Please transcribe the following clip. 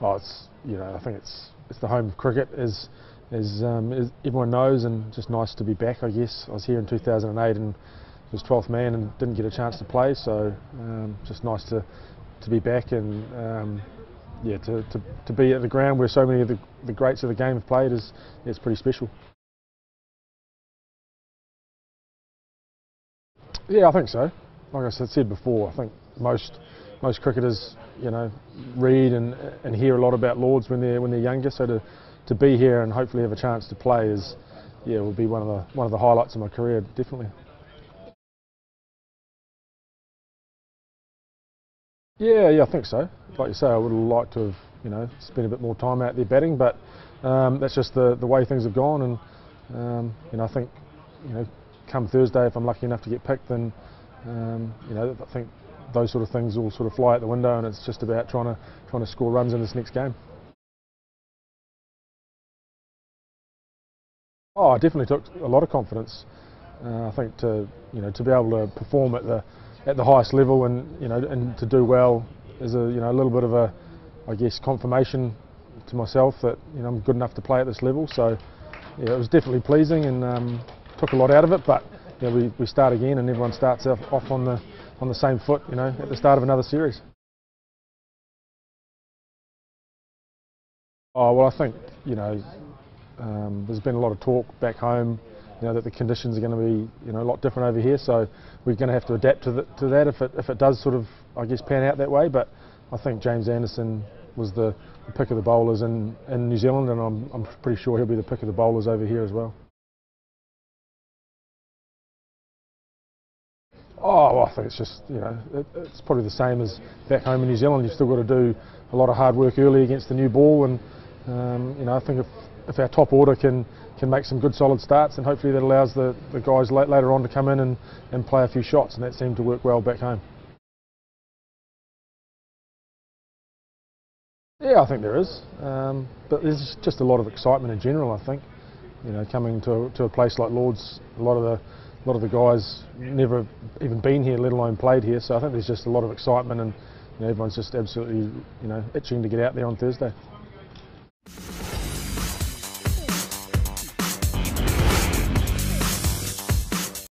Oh, it's you know I think it's it's the home of cricket as as, um, as everyone knows, and just nice to be back. I guess I was here in 2008 and was 12th man and didn't get a chance to play, so um, just nice to to be back and um, yeah to, to, to be at the ground where so many of the, the greats of the game have played is it's pretty special. Yeah, I think so. Like I said before, I think most most cricketers, you know, read and, and hear a lot about Lord's when they're when they're younger. So to, to be here and hopefully have a chance to play is, yeah, will be one of the one of the highlights of my career, definitely. Yeah, yeah, I think so. Like you say, I would have liked to have, you know, spent a bit more time out there batting, but um, that's just the the way things have gone, and um, you know, I think, you know, come Thursday, if I'm lucky enough to get picked, then um, you know, I think those sort of things all sort of fly out the window, and it's just about trying to trying to score runs in this next game. Oh, I definitely took a lot of confidence. Uh, I think to you know to be able to perform at the at the highest level and you know and to do well is a you know a little bit of a I guess confirmation to myself that you know I'm good enough to play at this level. So yeah, it was definitely pleasing and um, took a lot out of it. But know, we, we start again and everyone starts off on the on the same foot, you know, at the start of another series. Oh well, I think you know um, there's been a lot of talk back home, you know, that the conditions are going to be you know a lot different over here. So we're going to have to adapt to, the, to that if it if it does sort of I guess pan out that way. But I think James Anderson was the, pick of the bowlers in, in New Zealand, and I'm I'm pretty sure he'll be the pick of the bowlers over here as well. Oh, well, I think it's just, you know, it, it's probably the same as back home in New Zealand. You've still got to do a lot of hard work early against the new ball, and um, you know, I think if, if our top order can can make some good solid starts, then hopefully that allows the, the guys late, later on to come in and, and play a few shots, and that seemed to work well back home. Yeah, I think there is, um, but there's just a lot of excitement in general. I think, you know, coming to to a place like Lord's, a lot of the lot of the guys never even been here, let alone played here. So I think there's just a lot of excitement, and you know, everyone's just absolutely, you know, itching to get out there on Thursday.